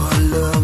your love.